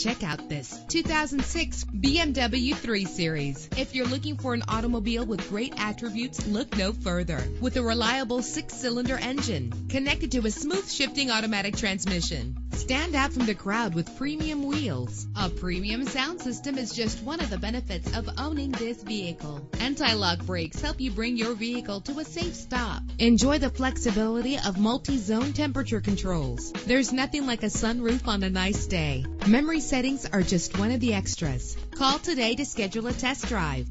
Check out this 2006 BMW 3 Series. If you're looking for an automobile with great attributes, look no further. With a reliable six-cylinder engine connected to a smooth shifting automatic transmission. Stand out from the crowd with premium wheels. A premium sound system is just one of the benefits of owning this vehicle. Anti-lock brakes help you bring your vehicle to a safe stop. Enjoy the flexibility of multi-zone temperature controls. There's nothing like a sunroof on a nice day. Memory settings are just one of the extras. Call today to schedule a test drive.